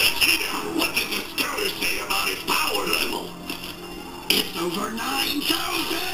What did the scouter say about his power level? It's over 9,000!